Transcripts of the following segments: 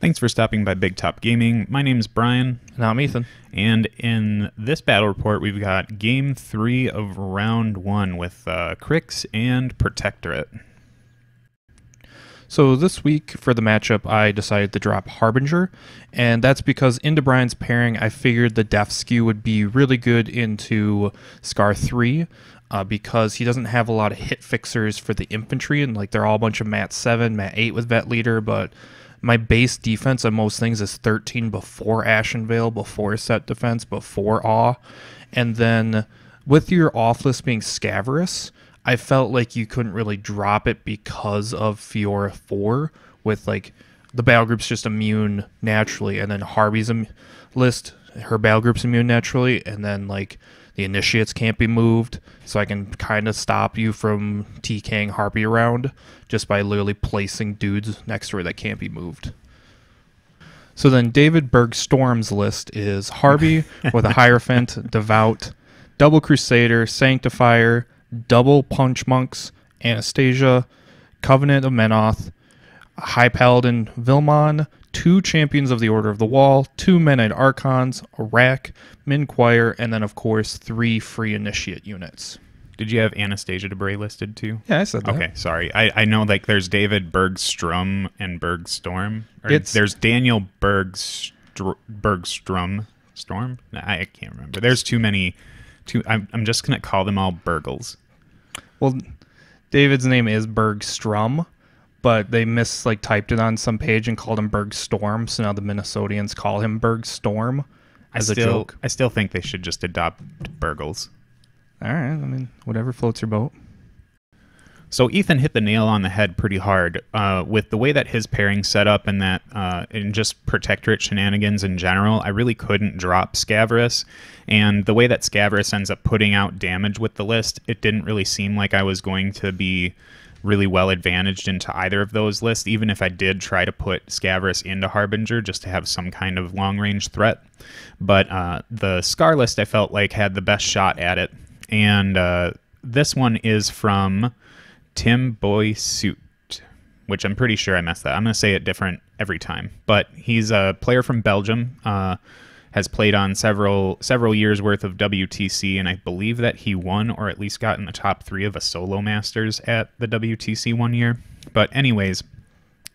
Thanks for stopping by Big Top Gaming. My name's Brian, And I'm Ethan. and in this battle report, we've got game three of round one with uh, Cryx and Protectorate. So this week for the matchup, I decided to drop Harbinger, and that's because into Brian's pairing, I figured the Def skew would be really good into Skarre 3 uh, because he doesn't have a lot of hit fixers for the infantry, and like they're all a bunch of Mat 7, Mat 8 with Vet Leader, but my base defense on most things is 13 before Ashen Veil, before set defense, before Awe, and then with your off list being Scaverous, I felt like you couldn't really drop it because of Feora 4 with like the battle group's just immune naturally and then Harvey's Im- list her battle group's immune naturally and then like the initiates can't be moved so I can kind of stop you from TKing Harpy around just by literally placing dudes next to her that can't be moved. So then David Berg Storm's list is Harpy with a Hierophant, Devout, Double Crusader, Sanctifier, Double Punch Monks, Anastasia, Covenant of Menoth, High Paladin Vilmon, two Champions of the Order of the Wall, two Menite Archons, a Wrack, Min Choir, and then of course three free Initiate units. Did you have Anastasia di Bray listed too? Yeah, I said that. Okay, sorry. I, I know like there's David Bergstrom and Bergstorm. Or It's- there's Daniel Bergstr- Bergstrom Storm. I, I can't remember. There's too many. Too. I'm, I'm just gonna call them all Burgles. Well, David's name is Bergstrom, but they mis like typed it on some page and called him Bergstorm, so now the Minnesotians call him Bergstorm as I a still, joke. I still think they should just adopt Burgles. All right, I mean, whatever floats your boat. So Ethan hit the nail on the head pretty hard uh, with the way that his pairing set up and that uh, and just protectorate shenanigans in general. I really couldn't drop Scaverous, and the way that Scaverous ends up putting out damage with the list, it didn't really seem like I was going to be really well advantaged into either of those lists. Even if I did try to put Scaverous into Harbinger just to have some kind of long range threat, but uh, the Skarre list I felt like had the best shot at it, and uh, this one is from. Tim Boy Suit, which I'm pretty sure I messed that. I'm going to say it different every time, but he's a player from Belgium. Uh, has played on several several years worth of WTC, and I believe that he won or at least got in the top three of a solo masters at the WTC one year. But anyways,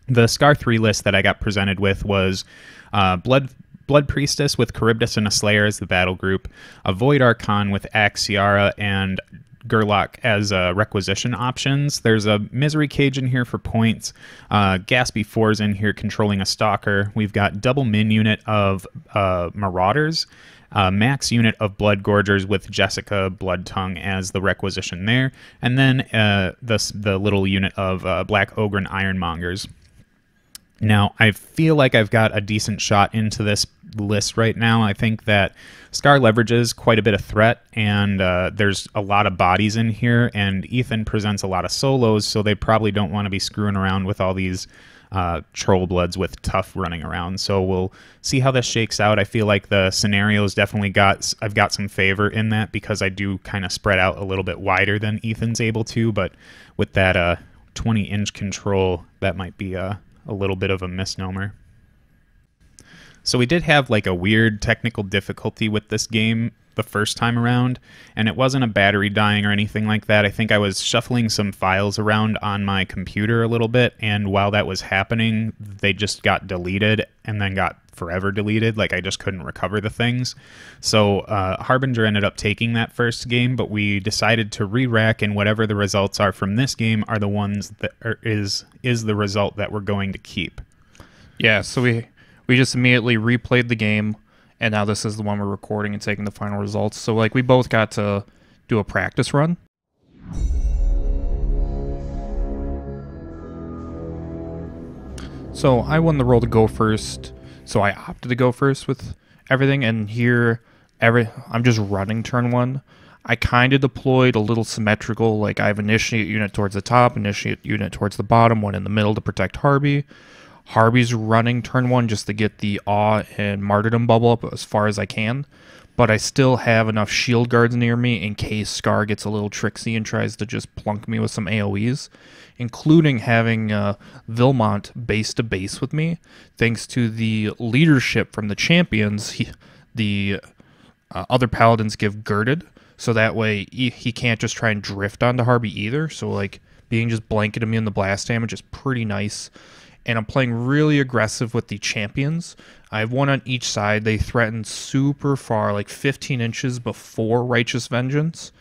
the Skarre three list that I got presented with was uh, Blood Blood Priestess with Kharybdis and a Slayer as the battle group, a Void Archon with Axiara and Gerlak as uh, requisition options. There's a Misery Cage in here for points. Uh, Gaspy 4's in here controlling a Stalker. We've got double min unit of uh, Marauders. Uh, max unit of Blood Gorgers with Jussika Bloodtongue as the requisition there, and then uh, the the little unit of uh, Black Ogrun Ironmongers. Now, I feel like I've got a decent shot into this list right now. I think that Skarre leverages quite a bit of threat, and uh, there's a lot of bodies in here, and Ethan presents a lot of solos, so they probably don't want to be screwing around with all these uh, troll bloods with tough running around. So we'll see how this shakes out. I feel like the scenarios definitely got I've got some favor in that because I do kind of spread out a little bit wider than Ethan's able to, but with that uh, 20 inch control, that might be a, a little bit of a misnomer. So we did have like a weird technical difficulty with this game the first time around, and it wasn't a battery dying or anything like that. I think I was shuffling some files around on my computer a little bit, and while that was happening, they just got deleted and then got forever deleted. Like I just couldn't recover the things. So uh, Harbinger ended up taking that first game, but we decided to re-rack, and whatever the results are from this game are the ones that are, is is the result that we're going to keep. Yeah, so we we just immediately replayed the game, and now this is the one we're recording and taking the final results. So like we both got to do a practice run. So I won the roll to go first, so I opted to go first with everything. And here, every I'm just running turn one. I kind of deployed a little symmetrical, like I have initiate unit towards the top, initiate unit towards the bottom, one in the middle to protect Harvey. Harvey's running turn one just to get the awe and martyrdom bubble up as far as I can. But I still have enough shield guards near me in case Scar gets a little tricksy and tries to just plunk me with some AoEs, including having uh, Vilmon base to base with me. Thanks to the leadership from the champions, he, the uh, other paladins give girded, so that way he, he can't just try and drift onto Harby either. So like being just blanketed me in the blast damage is pretty nice and I'm playing really aggressive with the champions. I have one on each side. They threaten super far, like 15 inches before Righteous Vengeance,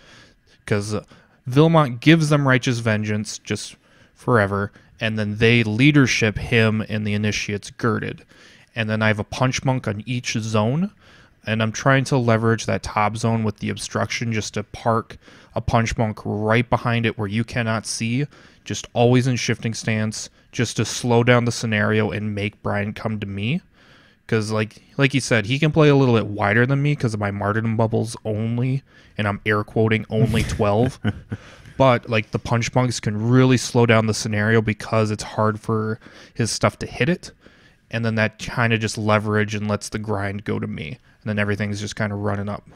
because uh, Vilmon gives them Righteous Vengeance just forever, and then they leadership him and the initiates girded. And then I have a punch monk on each zone, and I'm trying to leverage that top zone with the obstruction just to park a punch monk right behind it where you cannot see, just always in shifting stance just to slow down the scenario and make Brian come to me. Because like like he said, he can play a little bit wider than me because of my martyrdom bubbles only, and I'm air quoting only twelve. but like the punch monks can really slow down the scenario because it's hard for his stuff to hit it, and then that kind of just leverage and lets the grind go to me, and then everything's just kind of running up.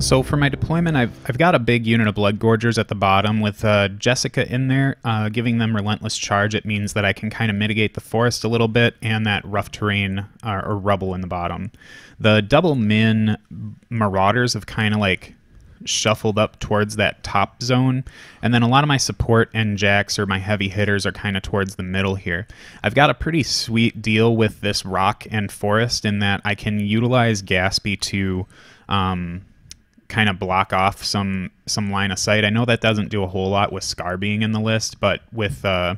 So for my deployment, I've, I've got a big unit of Blood Gorgers at the bottom with uh, Jussika in there, uh, giving them Relentless Charge. It means that I can kind of mitigate the forest a little bit and that rough terrain uh, or rubble in the bottom. The double min Marauders have kind of like shuffled up towards that top zone, and then a lot of my support and jacks or my heavy hitters are kind of towards the middle here. I've got a pretty sweet deal with this rock and forest in that I can utilize Gaspy to... Um, kind of block off some some line of sight. I know that doesn't do a whole lot with Skarre being in the list, but with uh,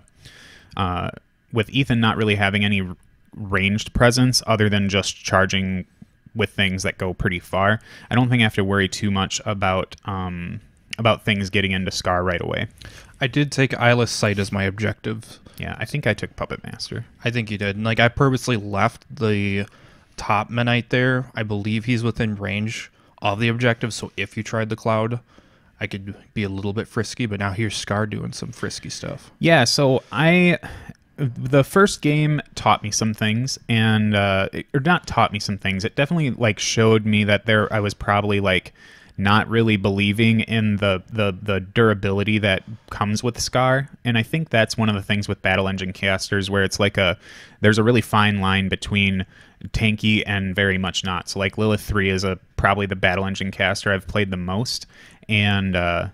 uh, with Ethan not really having any ranged presence other than just charging with things that go pretty far, I don't think I have to worry too much about um, about things getting into Skarre right away. I did take Eyeless Sight as my objective. Yeah, I think I took Puppet Master. I think you did. And like I purposely left the top Menite there. I believe he's within range of the objective. So if you tried the cloud, I could be a little bit frisky, but now here's Skarre doing some frisky stuff. Yeah, so I the first game taught me some things and uh or not taught me some things. It definitely like showed me that there I was probably like not really believing in the, the the durability that comes with Skarre. And I think that's one of the things with Battle Engine casters where it's like a there's a really fine line between tanky and very much not. So like Lylyth 3 is a probably the Battle Engine caster I've played the most and uh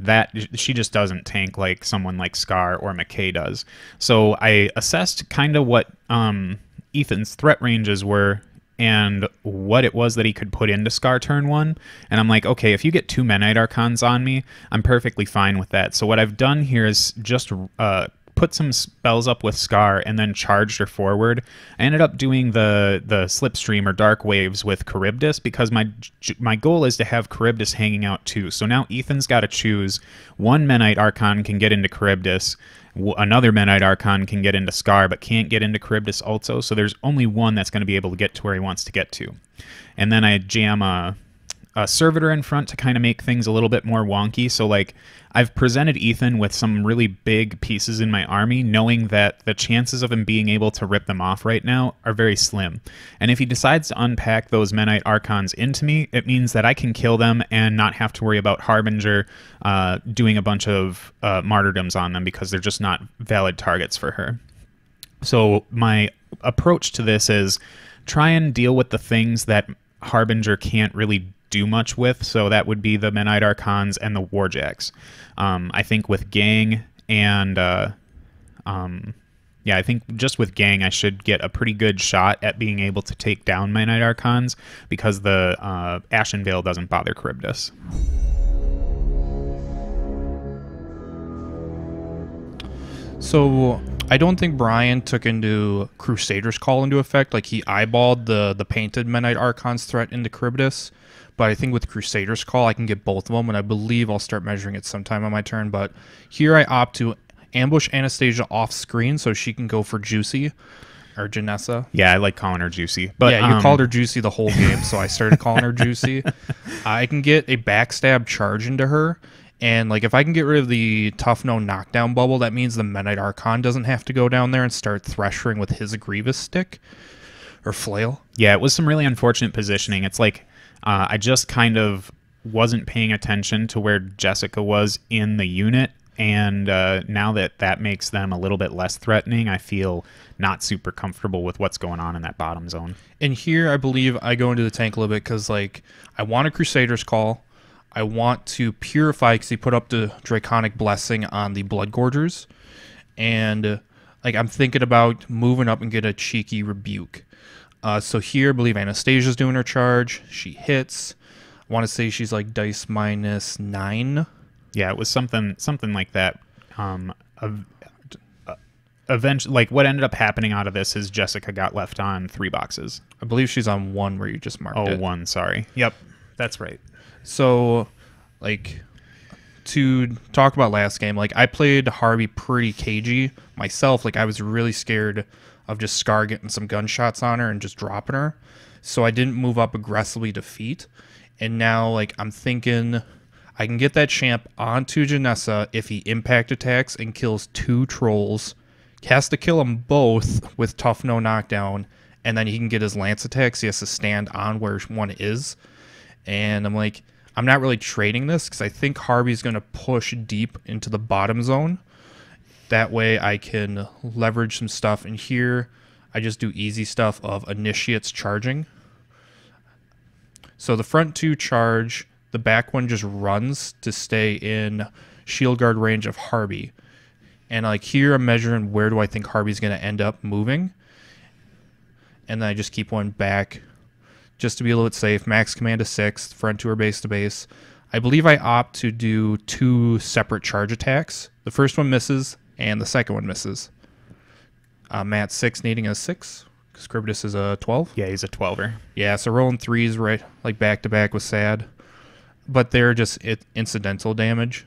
that she just doesn't tank like someone like Skarre or McKay does. So I assessed kind of what um, Ethan's threat ranges were and what it was that he could put into Skarre turn one. And I'm like, okay, if you get two Menite Archons on me, I'm perfectly fine with that. So what I've done here is just uh, put some spells up with Skarre and then charged her forward. I ended up doing the the Slipstream or Dark Waves with Kharybdis because my my goal is to have Kharybdis hanging out too. So now Ethan's got to choose one Menite Archon can get into Kharybdis another Menite Archon can get into Skarre, but can't get into Kharybdis also. So there's only one that's going to be able to get to where he wants to get to. And then I jam a, a Servitor in front to kind of make things a little bit more wonky. So like I've presented Ethan with some really big pieces in my army, knowing that the chances of him being able to rip them off right now are very slim. And if he decides to unpack those Menite Archons into me, it means that I can kill them and not have to worry about Harbinger uh, doing a bunch of uh, martyrdoms on them because they're just not valid targets for her. So my approach to this is try and deal with the things that Harbinger can't really do much with. So that would be the Menite Archons and the Warjacks. Um, I think with Gang and uh, um, yeah, I think just with Gang, I should get a pretty good shot at being able to take down Menite Archons because the uh, Ashen Veil doesn't bother Kharybdis. So I don't think Brian took into Crusader's Call into effect. Like he eyeballed the the painted Menite Archon's threat into Kharybdis. But I think with Crusader's Call, I can get both of them, and I believe I'll start measuring it sometime on my turn. But here I opt to ambush Anastasia off screen so she can go for Juicy or Janessa. Yeah, I like calling her Juicy. But yeah, you um, called her Juicy the whole game, so I started calling her Juicy. I can get a backstab charge into her, And like if I can get rid of the tough no knockdown bubble, that means the Menite Archon doesn't have to go down there and start threshing with his Grievous stick or flail. Yeah, it was some really unfortunate positioning. It's like uh, I just kind of wasn't paying attention to where Jussika was in the unit, and uh, now that that makes them a little bit less threatening, I feel not super comfortable with what's going on in that bottom zone. And here, I believe I go into the tank a little bit because like I want a Crusader's Call. I want to purify because he put up the Draconic Blessing on the Blood Gorgers, and uh, like I'm thinking about moving up and get a cheeky rebuke. Uh, so here, I believe Anastasia's doing her charge. She hits. I want to say she's like dice minus nine. Yeah, it was something something like that. Um, uh, eventually, like what ended up happening out of this is Jussika got left on three boxes. I believe she's on one where you just marked Oh, it. one. Sorry. Yep, that's right. So, like, to talk about last game, like, I played Harvey pretty cagey myself. Like, I was really scared of just Skarre getting some gunshots on her and just dropping her. So, I didn't move up aggressively to feet. And now, like, I'm thinking I can get that champ onto Janessa if he impact attacks and kills two trolls. Has to kill them both with tough no knockdown, and then he can get his lance attacks. He has to stand on where one is and I'm like, I'm not really trading this because I think Harvey's going to push deep into the bottom zone. That way, I can leverage some stuff. And here, I just do easy stuff of initiates charging. So the front two charge, the back one just runs to stay in shield guard range of Harvey. And like here, I'm measuring where do I think Harvey's going to end up moving. And then I just keep one back just to be a little bit safe. Max command to six, front two or base to base. I believe I opt to do two separate charge attacks. The first one misses, and the second one misses. Uh, Matt six needing a six. Kharybdis is a twelve. Yeah, he's a twelver. Yeah, so rolling threes right like back to back was sad, but they're just it, incidental damage.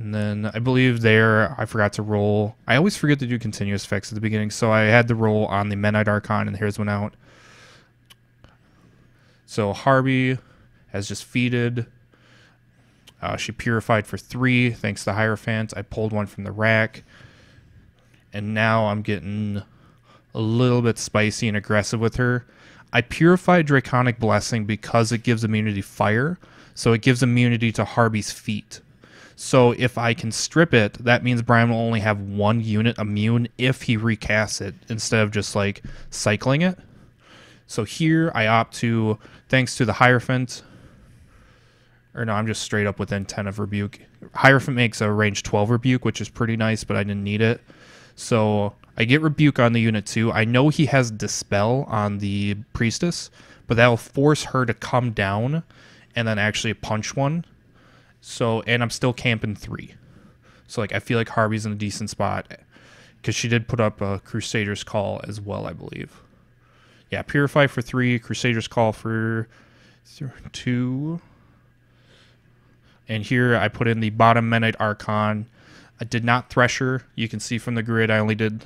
And then I believe there I forgot to roll. I always forget to do continuous effects at the beginning, so I had the roll on the Menite Archon, and here's one out. So Harvey has just feeded. Uh, she purified for three thanks to Hierophant. I pulled one from the Wrack. And now I'm getting a little bit spicy and aggressive with her. I purified Draconic Blessing because it gives immunity fire. So it gives immunity to Harby's feet. So if I can strip it, that means Brian will only have one unit immune if he recasts it instead of just like cycling it. So here I opt to, thanks to the Hierophant, or no, I'm just straight up within 10 of Rebuke. Hierophant makes a range 12 Rebuke, which is pretty nice, but I didn't need it. So I get Rebuke on the unit too. I know he has Dispel on the Priestess, but that'll force her to come down and then actually punch one. So, and I'm still camping three. So, like, I feel like Harvey's in a decent spot because she did put up a Crusader's Call as well, I believe. Yeah, Purify for three, Crusader's Call for two. And here I put in the bottom Menite Archon. I did not Thresher. You can see from the grid I only did,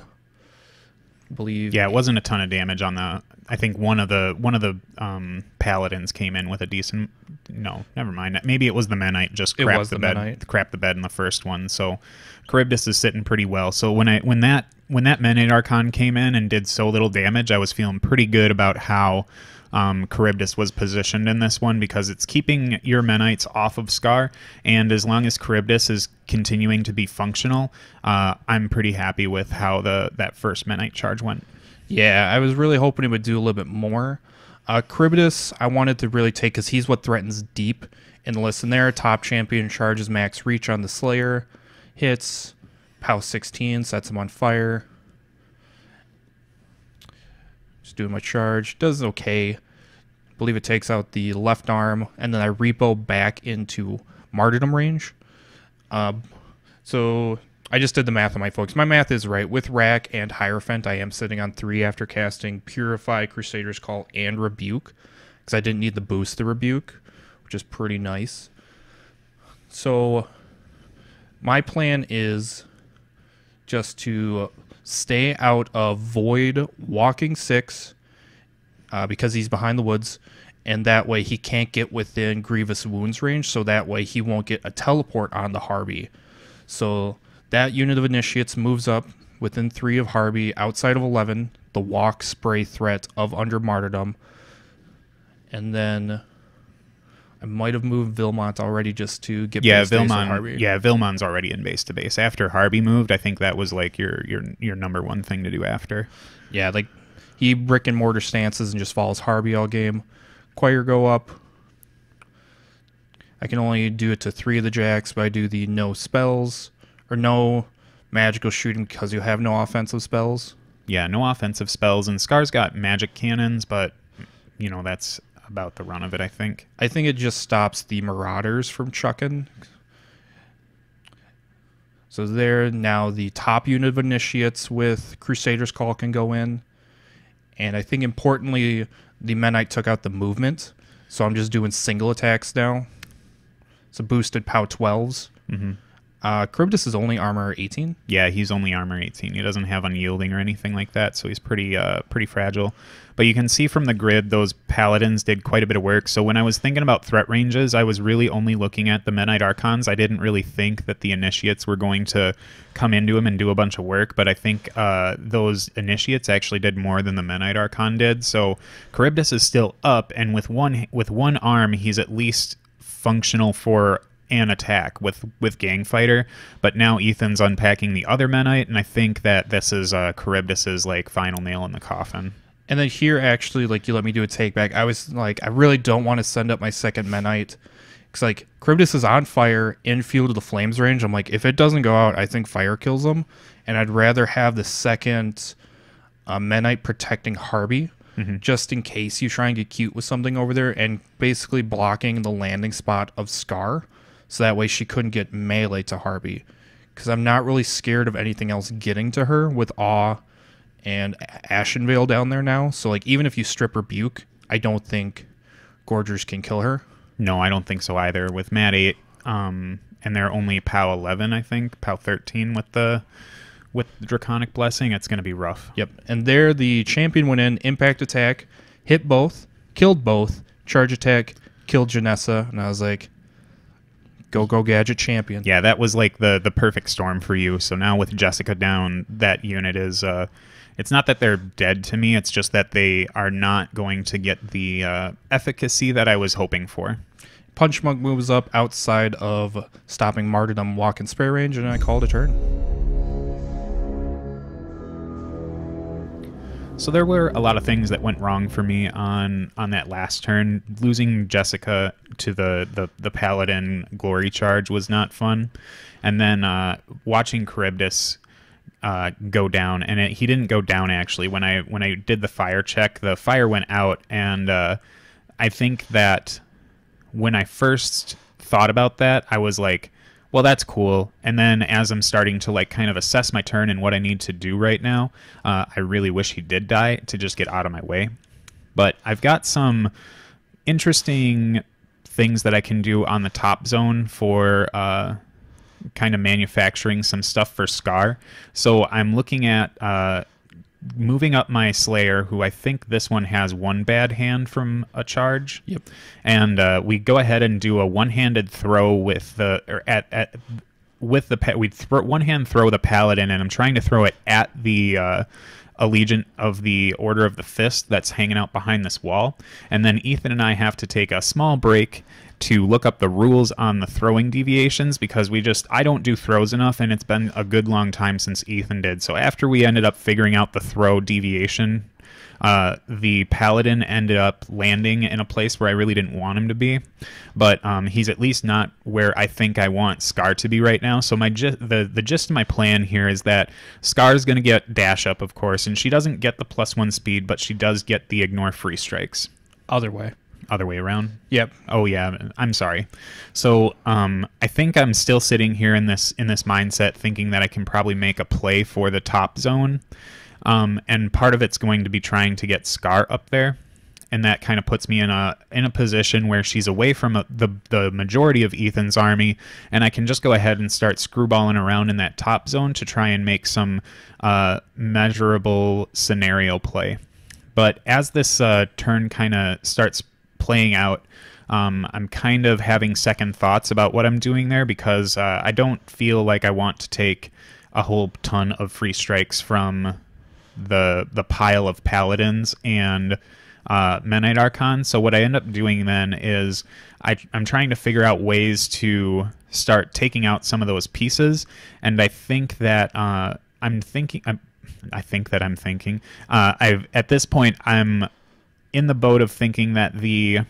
I believe. Yeah, it wasn't a ton of damage on the. I think one of the one of the um, paladins came in with a decent. No, never mind. Maybe it was the Menite just It crapped was the, the bed, crapped the bed in the first one. So Kharybdis is sitting pretty well. So when I when that when that Menite Archon came in and did so little damage, I was feeling pretty good about how um, Kharybdis was positioned in this one because it's keeping your Menites off of Skarre, and as long as Kharybdis is continuing to be functional, uh, I'm pretty happy with how the that first Menite charge went. Yeah, I was really hoping he would do a little bit more. Uh, Kharybdis, I wanted to really take because he's what threatens deep. And there, top champion charges max reach on the Slayer, hits, POW 16, sets him on fire. Just doing my charge. Does okay. believe it takes out the left arm, and then I repo back into martyrdom range. Uh, so I just did the math on my folks. My math is right. With Wrack and Hierophant, I am sitting on three after casting Purify, Crusader's Call, and Rebuke. Because I didn't need the boost the Rebuke, which is pretty nice. So my plan is just to stay out of Void Walking 6 uh, because he's behind the woods and that way he can't get within Grievous Wounds range, so that way he won't get a teleport on the Harby. So that unit of initiates moves up within three of Harby, outside of 11, the walk spray threat of Under Martyrdom. And then I might have moved Vilmon already just to get Yeah, base days with Harby. Yeah, Vilmon's already in base to base. After Harby moved, I think that was like your your your number one thing to do after. Yeah, like he brick and mortar stances and just follows Harby all game. Choir go up. I can only do it to three of the jacks, but I do the no spells or no magical shooting because you have no offensive spells. Yeah, no offensive spells, and Skarre's got magic cannons, but you know that's about the run of it. I think. I think it just stops the Marauders from chucking. So there now the top unit of initiates with Crusader's Call can go in. And I think importantly, the Menite took out the movement. So I'm just doing single attacks now. It's a boosted POW 12s. hmm Uh, Kharybdis is only armor 18. Yeah, he's only armor 18. He doesn't have unyielding or anything like that, so he's pretty uh, pretty fragile. But you can see from the grid those paladins did quite a bit of work. So when I was thinking about threat ranges, I was really only looking at the Menite Archons. I didn't really think that the initiates were going to come into him and do a bunch of work, but I think uh, those initiates actually did more than the Menite Archon did. So Kharybdis is still up, and with one with one arm, he's at least functional for an attack with with gang fighter but now ethan's unpacking the other menite and i think that this is uh kharybdis's like final nail in the coffin And then here, actually, like you let me do a take back. I was like, I really don't want to send up my second Menite. Because, like, Kharybdis is on fire in Field of the Flames range. I'm like, if it doesn't go out, I think fire kills him. And I'd rather have the second uh, Menite protecting Harby, just in case you try and get cute with something over there, and basically blocking the landing spot of Skarre. So that way she couldn't get melee to Harby. Because I'm not really scared of anything else getting to her with Awe and Ashen Veil down there now. So like even if you strip Rebuke, I don't think Gorgers can kill her. no i don't think so either with mat 8 um and they're only pow 11 i think pow 13 with the with the draconic blessing it's going to be rough Yep. And there the champion went in, impact attack, hit both, killed both, charge attack, killed Janessa, and I was like, Go go gadget champion. yeah that was like the the perfect storm for you so now with jussika down that unit is uh it's not that they're dead to me it's just that they are not going to get the uh, efficacy that i was hoping for Punch Monk moves up outside of stopping Martyrdom walk and spray range, and I called a turn. So there were a lot of things that went wrong for me on on that last turn. Losing Jussika to the the, the paladin glory charge was not fun, and then uh, watching Kharybdis uh, go down, and it, he didn't go down actually. When I when I did the fire check, the fire went out, and uh, I think that when I first thought about that, I was like, well, that's cool. And then as I'm starting to like kind of assess my turn and what I need to do right now, uh, I really wish he did die to just get out of my way. But I've got some interesting things that I can do on the top zone for uh, kind of manufacturing some stuff for Skarre. So I'm looking at uh, moving up my Slayer, who I think this one has one bad hand from a charge. Yep. And uh, we go ahead and do a one-handed throw with the or at at with the pa- we throw one hand throw the paladin, and I'm trying to throw it at the. Uh, Allegiant of the Order of the Fist that's hanging out behind this wall. And then Ethan and I have to take a small break to look up the rules on the throwing deviations because we just I don't do throws enough and it's been a good long time since Ethan did. So after we ended up figuring out the throw deviation, uh, the paladin ended up landing in a place where I really didn't want him to be, but um, he's at least not where I think I want Skarre to be right now. So my the the gist of my plan here is that Skarre's going to get dash up, of course, and she doesn't get the plus one speed, but she does get the ignore free strikes. Other way. Other way around. Yep. Oh yeah, I'm sorry. So um, I think I'm still sitting here in this in this mindset, thinking that I can probably make a play for the top zone, um, and part of it's going to be trying to get Skarre up there, and that kind of puts me in a in a position where she's away from a, the the majority of Ethan's army, and I can just go ahead and start screwballing around in that top zone to try and make some uh, measurable scenario play. But as this uh, turn kind of starts playing out. Um, I'm kind of having second thoughts about what I'm doing there because uh, I don't feel like I want to take a whole ton of free strikes from the the pile of paladins and uh, Menite Archon. So what I end up doing then is I, I'm trying to figure out ways to start taking out some of those pieces, and I think that uh, I'm thinking. I'm, I think that I'm thinking. Uh, I've at this point I'm in the boat of thinking that the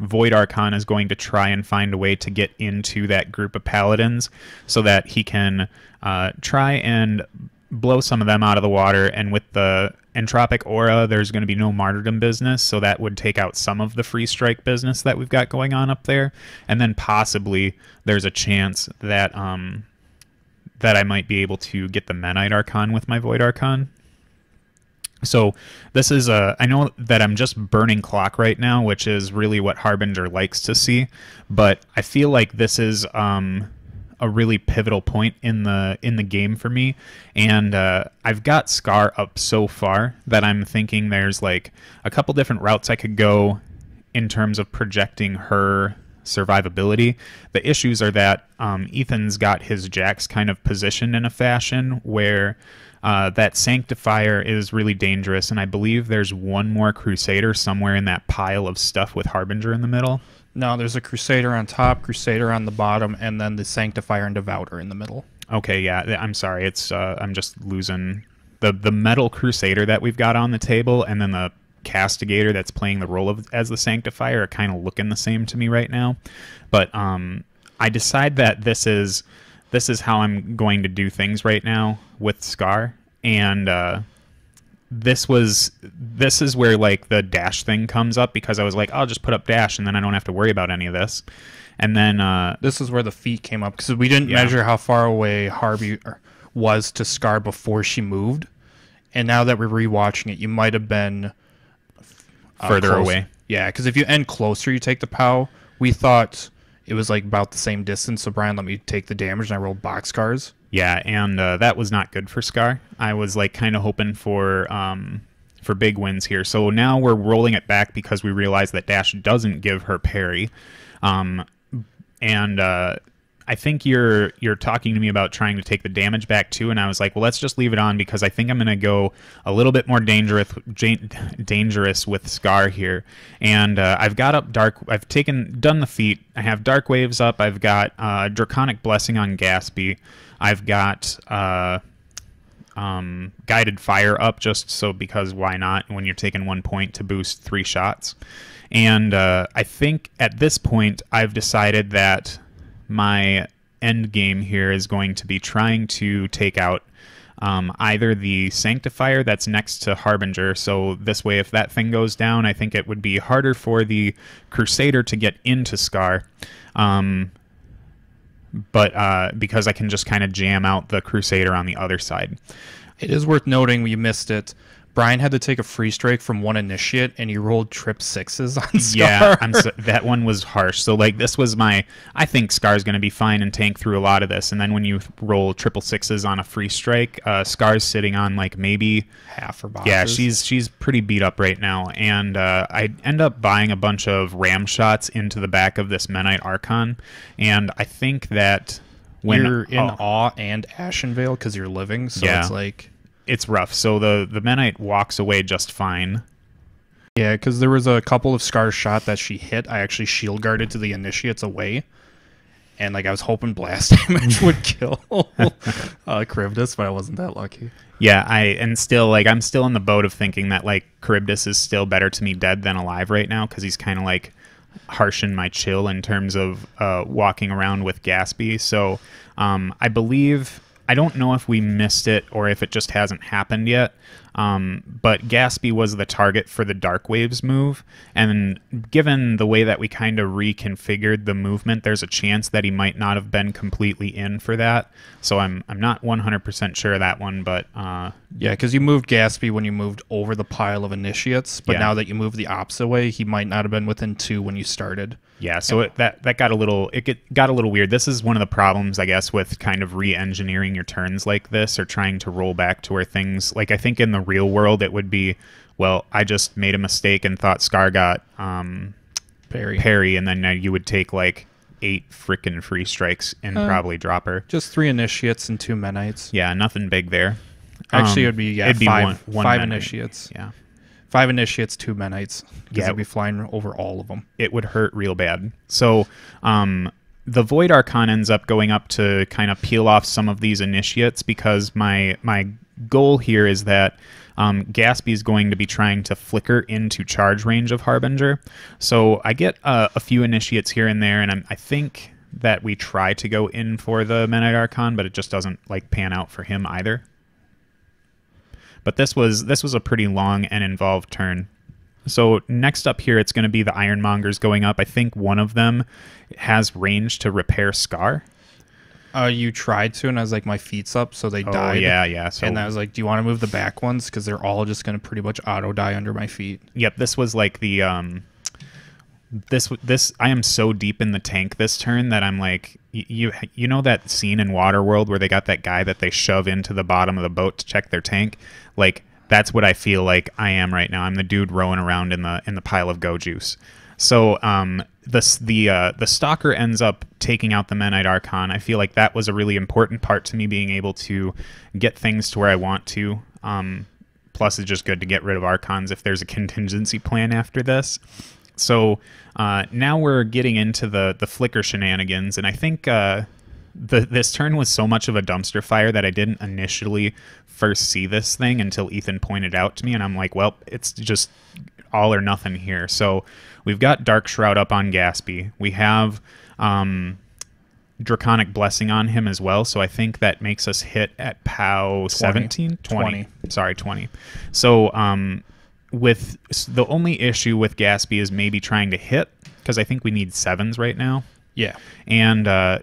Void Archon is going to try and find a way to get into that group of paladins so that he can uh, try and blow some of them out of the water. And with the entropic aura, there's going to be no martyrdom business, so that would take out some of the free strike business that we've got going on up there. And then possibly there's a chance that um, that I might be able to get the Menite Archon with my Void Archon. So this is a. I know that I'm just burning clock right now, which is really what Harbinger likes to see, but I feel like this is um, a really pivotal point in the in the game for me, and uh, I've got Skarre up so far that I'm thinking there's like a couple different routes I could go in terms of projecting her survivability. The issues are that um, Ethan's got his jacks kind of positioned in a fashion where uh, that Sanctifier is really dangerous, and I believe there's one more Crusader somewhere in that pile of stuff with Harbinger in the middle. No, there's a Crusader on top, Crusader on the bottom, and then the Sanctifier and Devouter in the middle. Okay, yeah, I'm sorry. It's uh, I'm just losing the the metal Crusader that we've got on the table, and then the castigator that's playing the role of as the sanctifier are kind of looking the same to me right now but um i decide that this is this is how i'm going to do things right now with skarre and uh this was this is where like the dash thing comes up because i was like i'll just put up dash and then i don't have to worry about any of this and then uh This is where the feet came up because we didn't Yeah. measure how far away Harvey er, was to Skarre before she moved, and now that we're rewatching it, you might have been uh, Further close- away. Yeah, because if you end closer, you take the POW. We thought it was like about the same distance, so Brian let me take the damage, and I rolled box cars. Yeah, and uh, that was not good for Skarre. I was like kind of hoping for um, for big wins here. So now we're rolling it back because we realize that Dash doesn't give her parry, um, and uh, I think you're you're talking to me about trying to take the damage back too. And I was like, well, let's just leave it on because I think I'm going to go a little bit more dangerous dangerous with Skarre here. And uh, I've got up dark. I've taken done the feat. I have dark waves up. I've got uh, draconic blessing on Gaspy. I've got uh, um, guided fire up just so because why not when you're taking one point to boost three shots. And uh, I think at this point I've decided that my end game here is going to be trying to take out um, either the Sanctifier that's next to Harbinger. So this way, if that thing goes down, I think it would be harder for the Crusader to get into Skarre. Um, but uh, because I can just kind of jam out the Crusader on the other side. It is worth noting we missed it. Brian had to take a free strike from one initiate, and he rolled trip sixes on Skarre. Yeah, I'm so, that one was harsh. So like this was my I think Skarre's going to be fine and tank through a lot of this. And then when you roll triple sixes on a free strike, uh, Skarre's sitting on like maybe half her boxes. yeah, she's she's pretty beat up right now. And uh, I end up buying a bunch of ram shots into the back of this Menite Archon, and I think that when you're in oh, awe and Ashen Veil because you're living, so Yeah. it's like it's rough. So the the Menite walks away just fine. yeah, because there was a couple of Skarre shot that she hit. I actually shield guarded to the initiates away, and like I was hoping blast damage would kill uh, Kharybdis, but I wasn't that lucky. Yeah, I and still like I'm still in the boat of thinking that like Kharybdis is still better to me dead than alive right now because he's kind of like harshing my chill in terms of uh, walking around with Gaspy. So um, I believe I don't know if we missed it or if it just hasn't happened yet. Um, but Gaspy was the target for the Dark Waves move, and given the way that we kind of reconfigured the movement, there's a chance that he might not have been completely in for that. So I'm I'm not 100% sure of that one, but uh, Yeah, because you moved Gaspy when you moved over the pile of initiates, but Yeah. now that you move the opposite way, he might not have been within two when you started. Yeah, so it, that that got a little it get, got a little weird. This is one of the problems, I guess, with kind of re-engineering your turns like this, or trying to roll back to where things like I think in the real world it would be, well, I just made a mistake and thought Skarre got um, Parry. parry, and then uh, you would take like eight freaking free strikes and Uh, probably drop her. Just three initiates and two menites. Yeah, nothing big there. Actually, Um, it would be yeah it'd be five one- one five menite. initiates. Yeah, Five initiates, two menites. Yeah. I'd be flying over all of them. it would hurt real bad. So, um, the Void Archon ends up going up to kind of peel off some of these initiates because my my goal here is that um, Gaspy is going to be trying to flicker into charge range of Harbinger. So I get uh, a few initiates here and there, and I'm, I think that we try to go in for the Menite Archon, but it just doesn't like pan out for him either. But this was this was a pretty long and involved turn. So next up here, it's going to be the Ironmongers going up. I think one of them has range to repair Skarre. Uh, you tried to, and I was like, my feet's up, so they Oh died. yeah, yeah. So and I was like, do you want to move the back ones? Because they're all just going to pretty much auto die under my feet. yep, this was like the um, this this I am so deep in the tank this turn that I'm like you you know that scene in Waterworld where they got that guy that they shove into the bottom of the boat to check their tank, like that's what I feel like I am right now. I'm the dude rowing around in the in the pile of go juice. So um, the the uh, the stalker ends up taking out the Menite Archon. I feel like that was a really important part to me being able to get things to where I want to. Um, plus, it's just good to get rid of Archons if there's a contingency plan after this. So uh, now we're getting into the the flicker shenanigans, and I think uh, the this turn was so much of a dumpster fire that I didn't initially first see this thing until Ethan pointed out to me, and I'm like, well, it's just all or nothing here. So we've got Dark Shroud up on Gaspy. We have um, Draconic Blessing on him as well. So I think that makes us hit at POW 17? 20. Sorry, 20. So um, with the only issue with Gaspy is maybe trying to hit because I think we need sevens right now Yeah. and uh,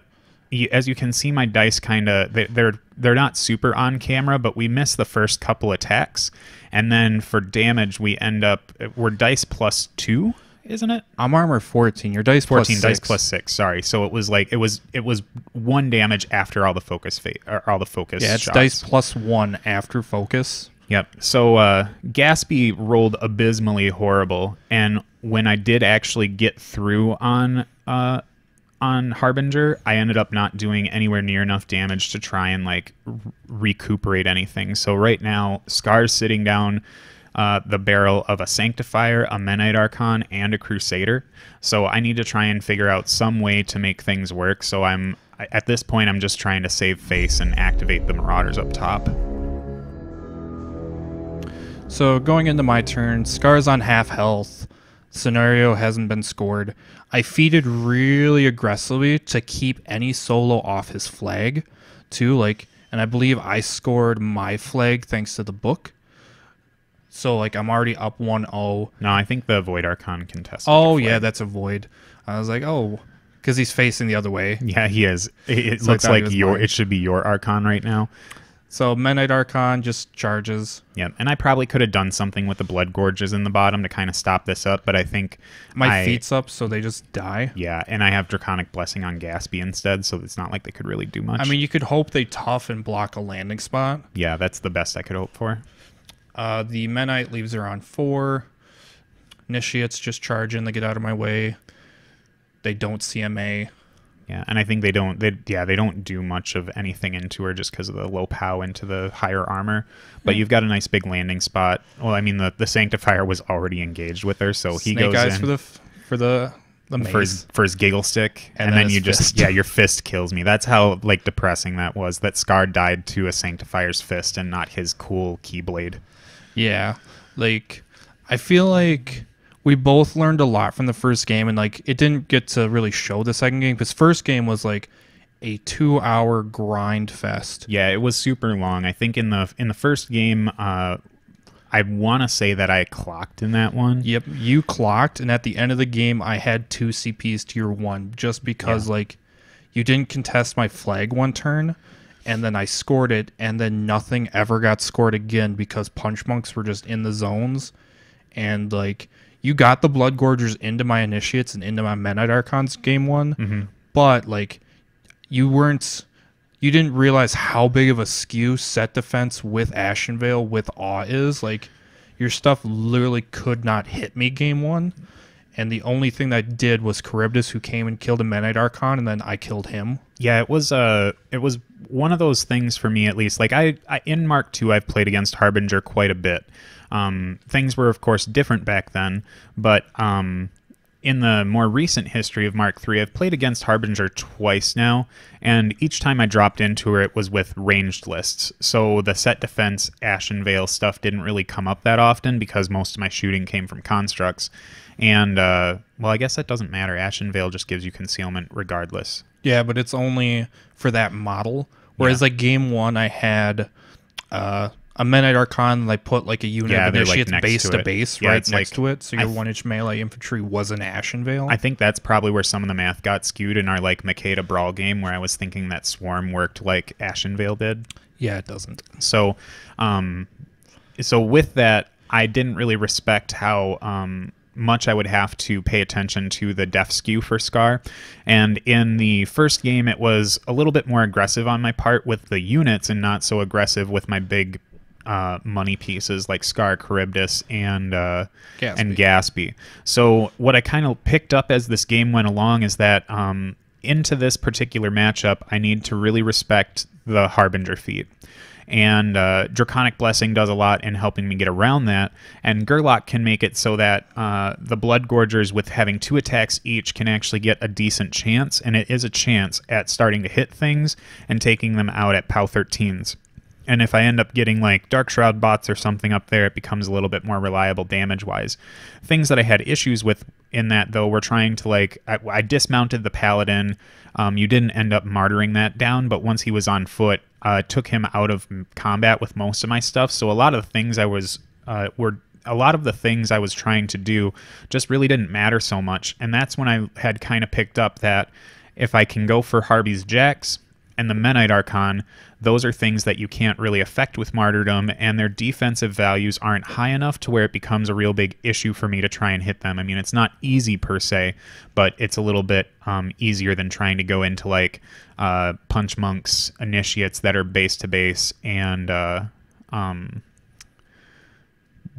as you can see, my dice kind of they, they're they're not super on camera, but we miss the first couple attacks, and then for damage we end up we're dice plus two, isn't it? I'm armor 14. Your dice plus 14 dice six. plus six. Sorry, so it was like it was it was one damage after all the focus fa- or all the focus. Yeah, it's shots. dice plus one after focus. Yep. So uh, Gaspy rolled abysmally horrible, and when I did actually get through on uh, on Harbinger, I ended up not doing anywhere near enough damage to try and like r- recuperate anything. So right now, Skarre's sitting down. Uh, the barrel of a Sanctifier, a Menite Archon, and a Crusader. So I need to try and figure out some way to make things work. So I'm at this point, I'm just trying to save face and activate the Marauders up top. So going into my turn, Skarre's on half health. Scenario hasn't been scored. I feeded really aggressively to keep any solo off his flag, too. Like, and I believe I scored my flag thanks to the book. So like I'm already up 1-0. No, I think the Void Archon contested. Oh yeah, that's a void. I was like, oh, because he's facing the other way. yeah, he is. It, it So looks like your. mine. It should be your Archon right now. So Menite Archon just charges. Yeah, and I probably could have done something with the Blood Gorges in the bottom to kind of stop this up, but I think My I- feet's up, so they just die. Yeah, and I have Draconic Blessing on Gaspy instead, so it's not like they could really do much. I mean, you could hope they tough and block a landing spot. yeah, that's the best I could hope for. Uh, the Menite leaves her on four. Initiates just charge in. They get out of my way. They don't CMA. Yeah, and I think they don't. They yeah, they don't do much of anything into her just because of the low POW into the higher armor. But you've got a nice big landing spot. Well, I mean the the Sanctifier was already engaged with her, so he Snake goes eyes in for the f- for the the maze. for his, for his giggle stick, And and, then then, you just yeah, your fist kills me. That's how like depressing that was. That Skarre died to a Sanctifier's fist and not his cool keyblade. Yeah, like I feel like we both learned a lot from the first game, and like it didn't get to really show the second game because first game was like a two-hour grind fest. Yeah, it was super long. I think in the in the first game, uh, I want to say that I clocked in that one. Yep, you clocked, and at the end of the game, I had two CPs to your one just because like you didn't contest my flag one turn, and then I scored it, and then nothing ever got scored again because punch monks were just in the zones, and like you got the blood gorgers into my initiates and into my menite archons game one, but like you weren't. You didn't realize how big of a skew set defense with Ashen Veil with awe is. Like, your stuff literally could not hit me game one. and the only thing that did was Kharybdis, who came and killed a Menite Archon, and then I killed him. Yeah, it was uh it was one of those things for me at least. Like I, I in Mark II I've played against Harbinger quite a bit. Um, things were of course different back then, but um, in the more recent history of Mark III, I've played against Harbinger twice now, and each time I dropped into her, it was with ranged lists. So the set defense Ashen Veil stuff didn't really come up that often because most of my shooting came from constructs. And, uh, well, I guess that doesn't matter. Ashen Veil just gives you concealment regardless. Yeah, but it's only for that model. Whereas, Yeah. like, game one, I had uh, a Menite Archon, I put, like, a unit Yeah, of they're, like, base to to base Yeah, right next like- to it. So your th- one inch melee infantry was an Ashen Veil. I think that's probably where some of the math got skewed in our, like, Makeda Brawl game, where I was thinking that Swarm worked like Ashen Veil did. yeah, it doesn't. So, um, so with that, I didn't really respect how um, much I would have to pay attention to the def skew for Skarre. And in the first game, it was a little bit more aggressive on my part with the units, and not so aggressive with my big uh, money pieces like Skarre, Kharybdis, and uh, Gaspy. and Gaspy. So what I kind of picked up as this game went along is that um, into this particular matchup, I need to really respect the Harbinger feat. And uh, Draconic Blessing does a lot in helping me get around that. And Gerlak can make it so that uh, the Bloodgorgers, with having two attacks each, can actually get a decent chance. And it is a chance at starting to hit things and taking them out at POW 13s. And if I end up getting like Dark Shroud bots or something up there, it becomes a little bit more reliable damage wise. Things that I had issues with in that though were trying to like I, I dismounted the paladin. Um, you didn't end up martyring that down, but once he was on foot, uh, took him out of combat with most of my stuff. So a lot of things I was uh, were a lot of the things I was trying to do just really didn't matter so much. And that's when I had kind of picked up that if I can go for Harby's Jacks and the Menite Archon, those are things that you can't really affect with Martyrdom, and their defensive values aren't high enough to where it becomes a real big issue for me to try and hit them. I mean, it's not easy per se, but it's a little bit um, easier than trying to go into like uh, Punch Monks initiates that are base to base and uh, um,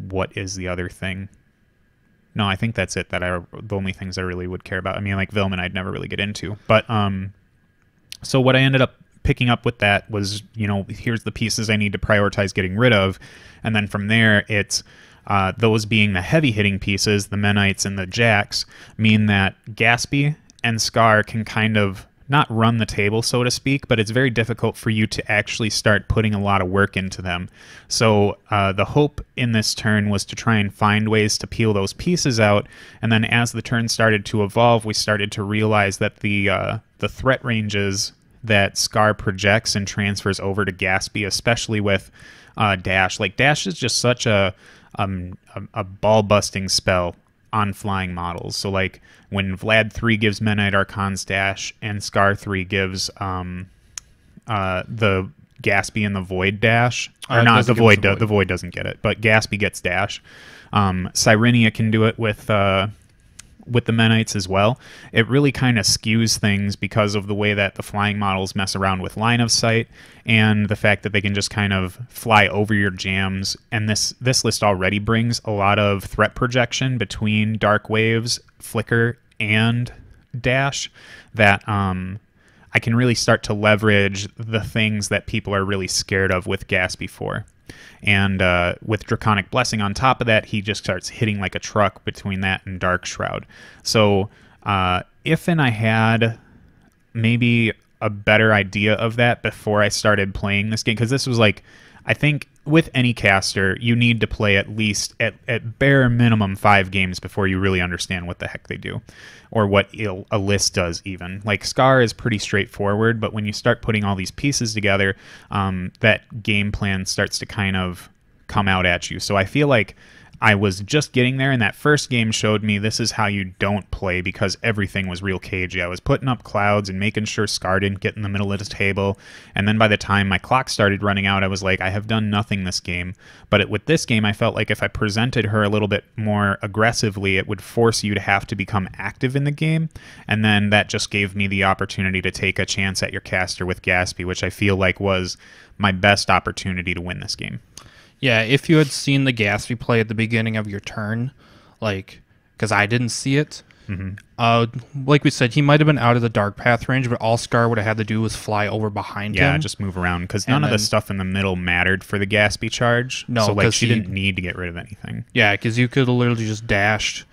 what is the other thing? No, I think that's it. That are the only things I really would care about. I mean, like Vilmon, I'd never really get into. But um, so what I ended up picking up with that was, you know, here's the pieces I need to prioritize getting rid of, and then from there, it's uh, those being the heavy hitting pieces, the Menites and the Jacks, mean that Gaspy and Skarre can kind of not run the table, so to speak, but it's very difficult for you to actually start putting a lot of work into them. So uh, the hope in this turn was to try and find ways to peel those pieces out, and then as the turn started to evolve, we started to realize that the uh, the threat ranges that Skarre projects and transfers over to Gaspy, especially with uh, Dash. Like Dash is just such a um, a, a ball busting spell on flying models. So like when Vlad three gives Menite Archon's dash and Skarre three gives um uh the Gaspy and the Void dash or Uh, not the Void the Void. the Void doesn't get it, but Gaspy gets dash. Um, Cyrenia can do it with uh with the Menites as well. It really kind of skews things because of the way that the flying models mess around with line of sight and the fact that they can just kind of fly over your jams. And this this list already brings a lot of threat projection between Dark Waves, Flicker, and Dash that um I can really start to leverage the things that people are really scared of with gas 4. And uh, with Draconic Blessing on top of that, he just starts hitting like a truck between that and Dark Shroud. So uh, if and I had maybe a better idea of that before I started playing this game, because this was like, I think with any caster, you need to play at least at, at bare minimum five games before you really understand what the heck they do or what il- a list does even. Like skarre is pretty straightforward but when you start putting all these pieces together um, that game plan starts to kind of come out at you. So i feel like I was just getting there, and that first game showed me this is how you don't play because everything was real cagey. I was putting up clouds and making sure Skarre didn't get in the middle of the table. And then by the time my clock started running out, I was like, I have done nothing this game. But it, with this game, I felt like if I presented her a little bit more aggressively, it would force you to have to become active in the game. And then that just gave me the opportunity to take a chance at your caster with Gaspy, which I feel like was my best opportunity to win this game. Yeah, if you had seen the Gaspy play at the beginning of your turn, like because I didn't see it. Mm-hmm. Uh, like we said, he might have been out of the dark path range, but all Skarre would have had to do was fly over behind Yeah, him. Yeah, just move around because none And of the stuff in the middle mattered for the Gaspy charge. No, so like she he- didn't need to get rid of anything. Yeah, because you could have literally just dashed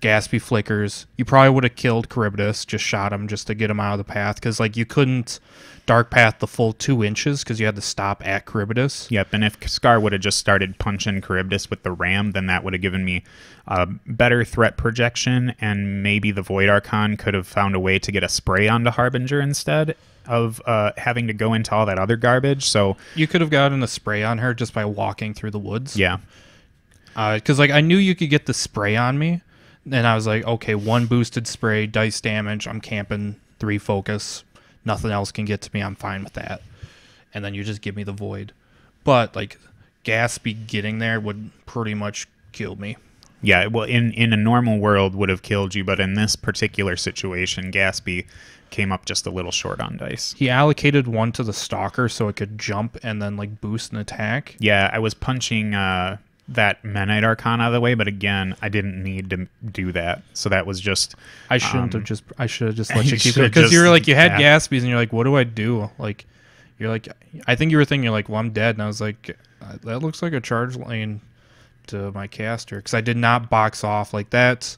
Gaspy flickers. You probably would have killed Kharybdis, just shot him just to get him out of the path. Because like you couldn't dark path the full two inches because you had to stop at Kharybdis. Yep, and if Skarre would have just started punching Kharybdis with the ram, then that would have given me a better threat projection, and maybe the Void Archon could have found a way to get a spray onto Harbinger instead of uh, having to go into all that other garbage. So You could have gotten a spray on her just by walking through the woods. yeah, Because like I knew you could get the spray on me, and I was like, okay, one boosted spray, dice damage. I'm camping three focus. Nothing else can get to me. I'm fine with that. And then you just give me the void. But like Gaspy getting there would pretty much kill me. yeah. Well, in in a normal world would have killed you, but in this particular situation, Gaspy came up just a little short on dice. He allocated one to the stalker so it could jump and then like boost an attack. Yeah, I was punching uh, that Menite Archon out of the way, but again, I didn't need to do that. So that was just I shouldn't Um, have just. I should have just let you you keep it because you were like you had yeah. Gaspies and you're like, what do I do? Like, you're like, I think you were thinking you're like, well, I'm dead, and I was like, "Uh, that looks like a charge lane to my caster because I did not box off like that.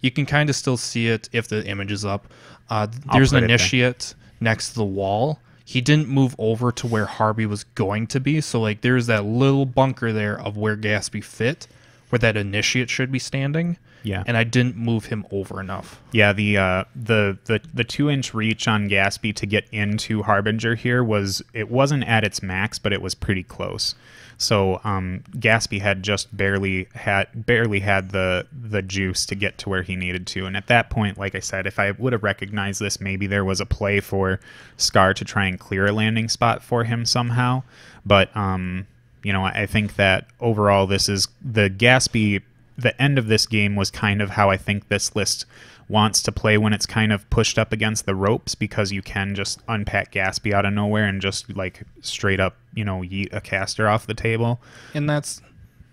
You can kind of still see it if the image is up. Uh, there's an initiate next to the wall. He didn't move over to where Harby was going to be, so like there's that little bunker there of where Gaspy fit, where that initiate should be standing. yeah. And I didn't move him over enough. Yeah, the uh, the the the two inch reach on Gaspy to get into Harbinger here was it wasn't at its max, but it was pretty close. So um, Gaspy had just barely had barely had the the juice to get to where he needed to, and at that point, like I said, if I would have recognized this, maybe there was a play for Scar to try and clear a landing spot for him somehow. But um, you know, I think that overall, this is the Gaspy the end of this game was kind of how I think this list wants to play when it's kind of pushed up against the ropes because you can just unpack Gaspy out of nowhere and just like straight up, you know, yeet a caster off the table. and that's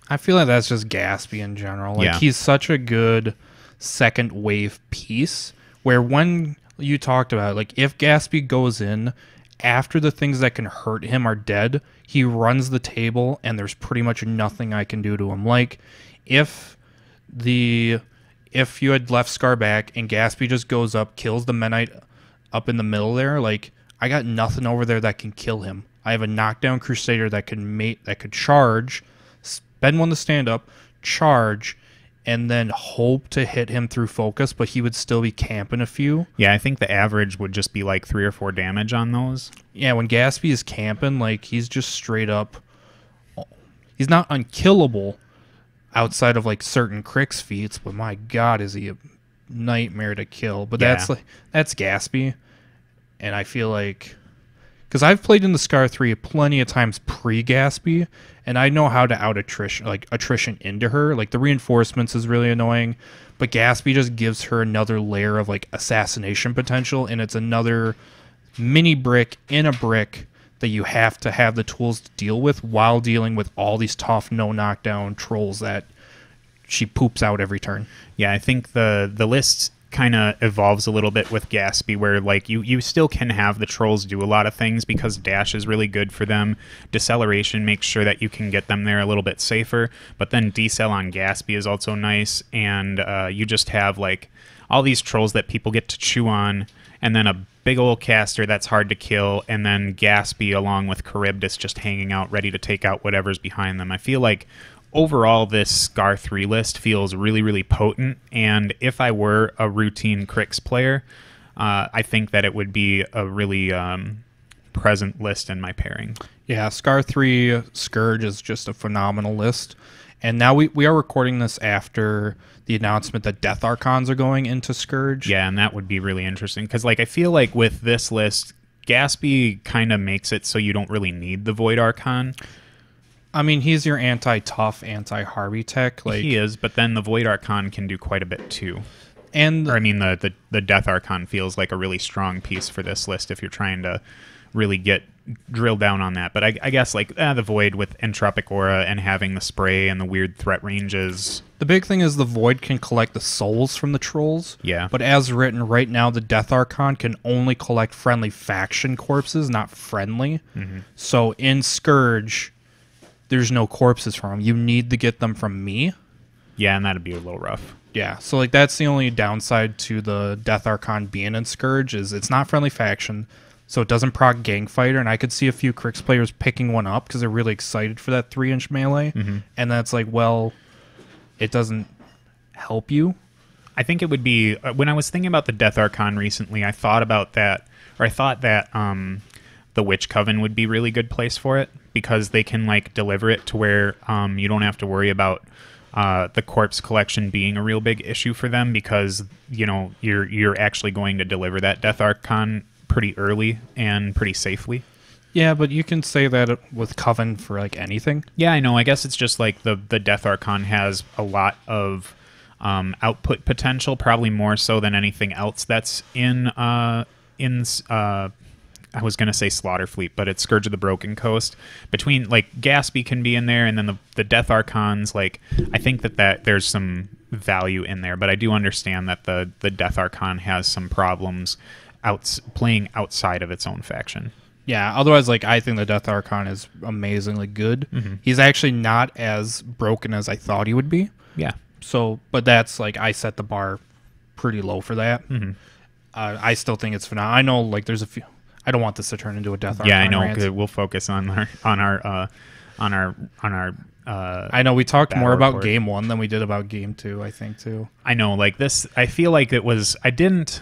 I feel like that's just Gaspy in general. Like Yeah. he's such a good second wave piece where when you talked about like if Gaspy goes in after the things that can hurt him are dead, he runs the table and there's pretty much nothing I can do to him. Like if the if you had left Skarre back and Gaspy just goes up, kills the Menite up in the middle there, like I got nothing over there that can kill him. I have a knockdown Crusader that can mate that could charge, spend one to stand up, charge, and then hope to hit him through focus, but he would still be camping a few. Yeah, I think the average would just be like three or four damage on those. Yeah, when Gaspy is camping, like he's just straight up he's not unkillable outside of like certain Cryx's feats, but my god is he a nightmare to kill. But Yeah. that's like that's Gaspy. And I feel like because I've played in the Skarre 3 plenty of times pre Gaspy, and I know how to out attrition like attrition into her. Like the reinforcements is really annoying, but Gaspy just gives her another layer of like assassination potential, and it's another mini brick in a brick that you have to have the tools to deal with while dealing with all these tough no knockdown trolls that she poops out every turn. Yeah, I think the the list kind of evolves a little bit with Gaspy, where like you you still can have the trolls do a lot of things because dash is really good for them. Deceleration makes sure that you can get them there a little bit safer, but then decel on Gaspy is also nice, and uh, you just have like all these trolls that people get to chew on, and then a big old caster that's hard to kill, and then Gaspy along with Kharybdis just hanging out ready to take out whatever's behind them. I feel like overall this Skarre 3 list feels really, really potent. And if I were a routine Cryx player, uh, I think that it would be a really um, present list in my pairing. Yeah, Skarre 3 Scourge is just a phenomenal list. And now we, we are recording this after the announcement that Death Archons are going into Scourge. Yeah, and that would be really interesting because, like, I feel like with this list, Gaspy kind of makes it so you don't really need the Void Archon. I mean, he's your anti tough, anti Harby tech. Like, he is, but then the Void Archon can do quite a bit too. and Or I mean, the, the the Death Archon feels like a really strong piece for this list if you're trying to really get drill down on that. But I, I guess like eh, the Void with Entropic Aura and having the spray and the weird threat ranges The big thing is the Void can collect the souls from the trolls. Yeah. But as written right now, the Death Archon can only collect friendly faction corpses, not friendly. Mm-hmm. So in Scourge, there's no corpses from him. You need to get them from me. Yeah, and that'd be a little rough. Yeah, so like that's the only downside to the Death Archon being in Scourge is it's not friendly faction, so it doesn't proc Gang Fighter, and I could see a few Cryx players picking one up because they're really excited for that three inch melee, and that's like, well, it doesn't help you. I think it would be uh, when I was thinking about the Death Archon recently. I thought about that, or I thought that um, the Witch Coven would be really good place for it because they can like deliver it to where um, you don't have to worry about uh, the corpse collection being a real big issue for them because you know you're you're actually going to deliver that Death Archon pretty early and pretty safely. Yeah, but you can say that with Coven for like anything. Yeah, I know. I guess it's just like the the Death Archon has a lot of um, output potential, probably more so than anything else that's in uh, in uh, I was gonna say Slaughterfleet, but it's Scourge of the Broken Coast. Between like Gaspy can be in there, and then the the Death Archons. Like I think that that there's some value in there, but I do understand that the the Death Archon has some problems outs playing outside of its own faction. Yeah, otherwise, like I think the Death Archon is amazingly good. He's actually not as broken as I thought he would be. Yeah. So, but that's like I set the bar pretty low for that. Uh, I still think it's phenomenal. I know, like, there's a few. I don't want this to turn into a Death Archon. Yeah, I know. rant. We'll focus on our on our uh, on our on our. Uh, I know we talked more about report. game one than we did about game two. I think too. I know, like this. I feel like it was. I didn't.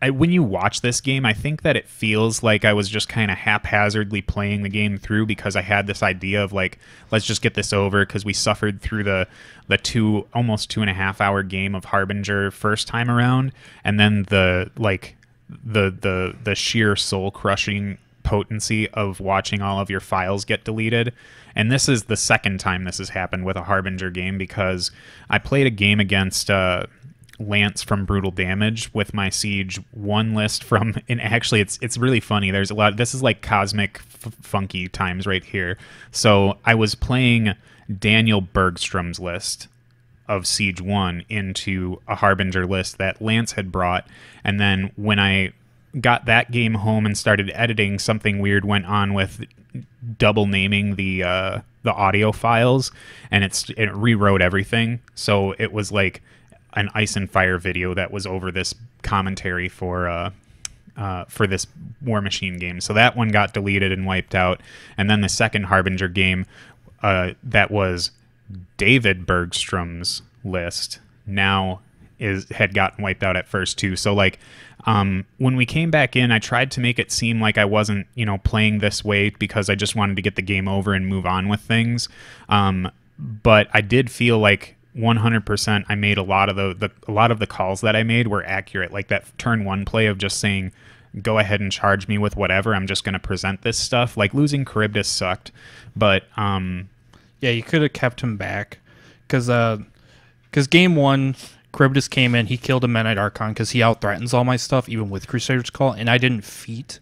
I, when you watch this game, I think that it feels like I was just kind of haphazardly playing the game through because I had this idea of like, let's just get this over because we suffered through the the two almost two and a half hour game of Harbinger first time around, and then the like the the the sheer soul crushing potency of watching all of your files get deleted. And this is the second time this has happened with a Harbinger game because I played a game against uh, Lance from Brutal Damage with my Siege one list from. And actually, it's it's really funny. There's a lot. This is like cosmic f- funky times right here. So I was playing Daniel Bergstrom's list of Siege 1 into a Harbinger list that Lance had brought. And then when I got that game home and started editing, something weird went on with double naming the uh, the audio files, and it's it rewrote everything. So it was like an ice and fire video that was over this commentary for uh, uh, for this Warmachine game. So that one got deleted and wiped out. And then the second Harbinger game uh, that was David Bergstrom's list now is had gotten wiped out at first too. So like um, when we came back in, I tried to make it seem like I wasn't you know playing this way because I just wanted to get the game over and move on with things. Um, but I did feel like 100% I made a lot of the, the a lot of the calls that I made were accurate. Like that turn one play of just saying go ahead and charge me with whatever. I'm just going to present this stuff. Like losing Kharybdis sucked, but um Yeah, you could have kept him back because uh because game one, Kharybdis came in, he killed a Menite Archon because he out threatens all my stuff even with Crusader's Call, and I didn't feat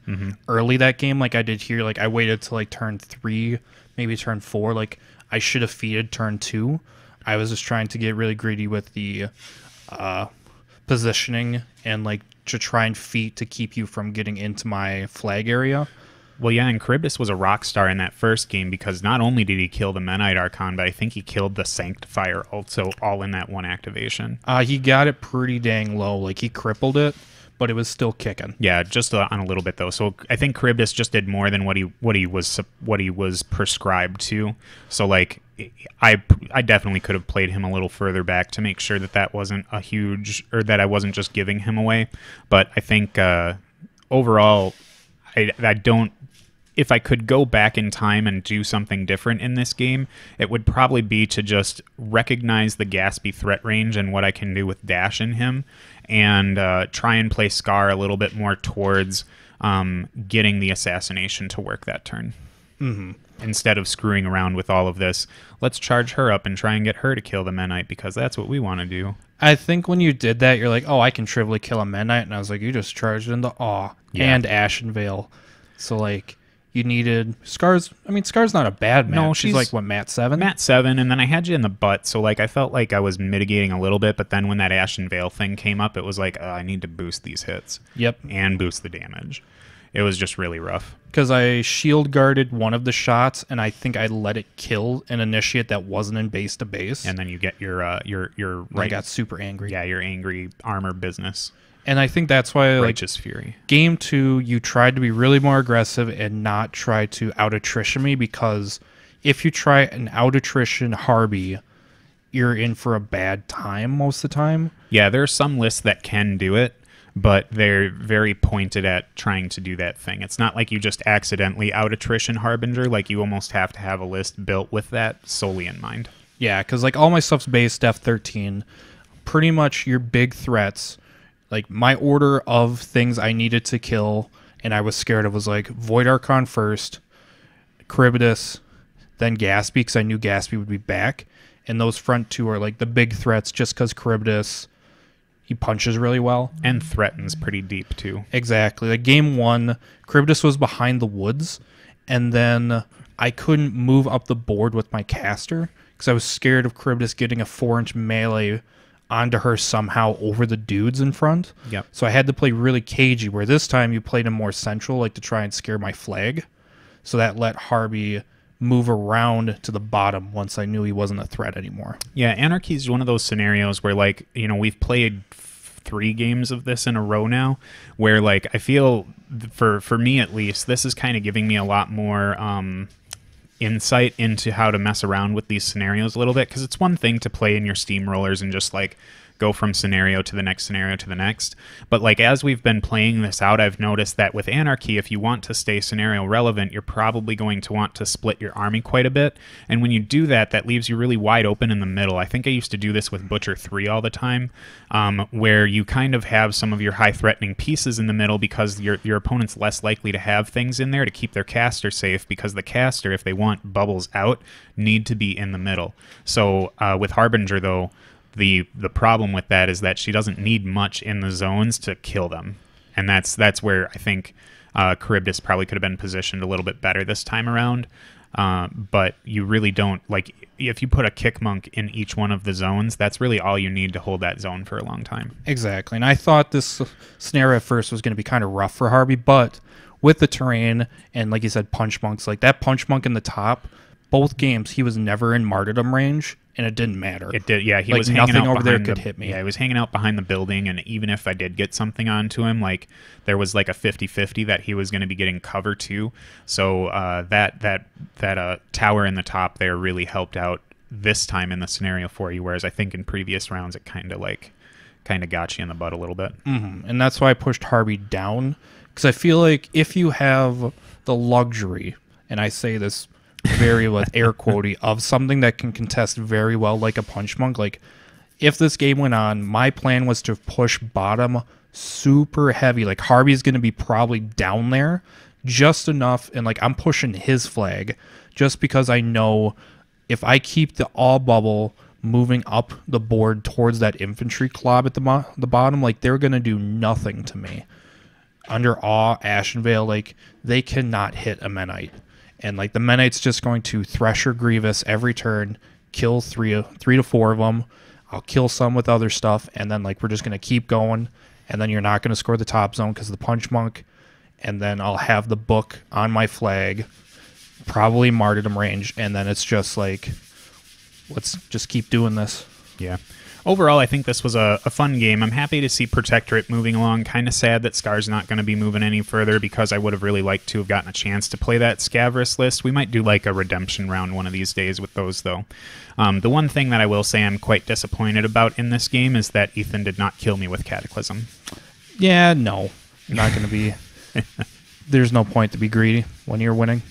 early that game like I did here. Like I waited till like turn three, maybe turn four. Like I should have feated turn two. I was just trying to get really greedy with the uh, positioning and like to try and feat to keep you from getting into my flag area. Well, yeah, and Kharybdis was a rock star in that first game because not only did he kill the Menite Archon, but I think he killed the Sanctifier also all in that one activation. Uh, he got it pretty dang low. Like he crippled it, but it was still kicking. Yeah, just on a little bit though. So I think Kharybdis just did more than what he what he was what he was prescribed to. So like I I definitely could have played him a little further back to make sure that that wasn't a huge or that I wasn't just giving him away. But I think uh, overall, I I don't. If I could go back in time and do something different in this game, it would probably be to just recognize the Gaspy threat range and what I can do with Dash in him, and uh, try and play Skarre a little bit more towards um, getting the assassination to work that turn. Mm-hmm. Instead of screwing around with all of this, let's charge her up and try and get her to kill the Menite because that's what we want to do. I think when you did that, you're like, oh, I can trivially kill a Menite, and I was like, you just charged into Awe Yeah. and Ashen Veil. So like, You needed Skarre's. I mean, Skarre's not a bad match. No, she's, she's- like what Matt seven. Matt seven, and then I had you in the butt, so like I felt like I was mitigating a little bit, but then when that Ashen Veil thing came up, it was like uh, I need to boost these hits Yep. and boost the damage. It was just really rough. Because I shield guarded one of the shots, and I think I let it kill an initiate that wasn't in base to base, And then you get your uh, your your and I got super angry. yeah, your angry armor business, And I think that's why, like, righteous fury. game two, you tried to be really more aggressive and not try to out attrition me because if you try an out attrition Harby, you're in for a bad time most of the time. Yeah, there are some lists that can do it, but they're very pointed at trying to do that thing. It's not like you just accidentally out attrition Harbinger, like you almost have to have a list built with that solely in mind. Yeah, because like all my stuff's based F13. Pretty much your big threats, like my order of things I needed to kill and I was scared of was like Void Archon first, Kharybdis, then Gaspy because I knew Gaspy would be back. And those front two are like the big threats just because Kharybdis, he punches really well. And threatens pretty deep too. Exactly. Like game one, Kharybdis was behind the woods, and then I couldn't move up the board with my caster because I was scared of Kharybdis getting a four inch melee onto her somehow over the dudes in front. Yep. So I had to play really cagey, where this time you played him more central, like to try and scare my flag. So that let Harby move around to the bottom once I knew he wasn't a threat anymore. Yeah, Anarchy is one of those scenarios where, like, you know, we've played three games of this in a row now, where, like, I feel, for for me at least, this is kind of giving me a lot more um, insight into how to mess around with these scenarios a little bit. Because it's one thing to play in your steamrollers and just like go from scenario to the next scenario to the next. But like as we've been playing this out, I've noticed that with Anarchy, if you want to stay scenario relevant, you're probably going to want to split your army quite a bit. And when you do that, that leaves you really wide open in the middle. I think I used to do this with Butcher 3 all the time, um, where you kind of have some of your high threatening pieces in the middle because your, your opponent's less likely to have things in there to keep their caster safe because the caster, if they want bubbles out, need to be in the middle. So uh, with Harbinger, though, the the problem with that is that she doesn't need much in the zones to kill them, and that's that's where I think uh, Kharybdis probably could have been positioned a little bit better this time around. Uh, but you really don't like if you put a kick monk in each one of the zones. That's really all you need to hold that zone for a long time. Exactly. And I thought this scenario at first was going to be kind of rough for Harby, but with the terrain and, like you said, punch monks, like that punch monk in the top, both games he was never in martyrdom range, and it didn't matter. It did, yeah. He Like, was hanging nothing out over there could the- hit me. Yeah, he was hanging out behind the building, and even if I did get something onto him, like there was like a 50-50 that he was going to be getting cover to. So uh, that that that uh, tower in the top there really helped out this time in the scenario for you. Whereas I think in previous rounds it kind of like kind of got you in the butt a little bit. Mhm. And that's why I pushed Harvey down because I feel like if you have the luxury, and I say this very with air quotey, of something that can contest very well like a punch monk, like if this game went on, my plan was to push bottom super heavy. Like Harby's going to be probably down there just enough, and like I'm pushing his flag just because I know if I keep the all bubble moving up the board towards that infantry club at the mo- the bottom, like they're gonna do nothing to me. Under awe, Ashen Veil, like they cannot hit a Menite, and like the Menite's just going to Thresher Grievous every turn, kill three three to four of them. I'll kill some with other stuff, and then like we're just gonna keep going, and then you're not gonna score the top zone because the Punch Monk, and then I'll have the book on my flag, probably martyrdom range, and then it's just like, let's just keep doing this. Yeah. Overall, I think this was a, a fun game. I'm happy to see Protectorate moving along. Kind of sad that Skarre's not going to be moving any further because I would have really liked to have gotten a chance to play that Scaverous list. We might do like a redemption round one of these days with those, though. Um, the one thing that I will say I'm quite disappointed about in this game is that Ethan did not kill me with Cataclysm. Yeah, no, you're not going to be. There's no point to be greedy when you're winning.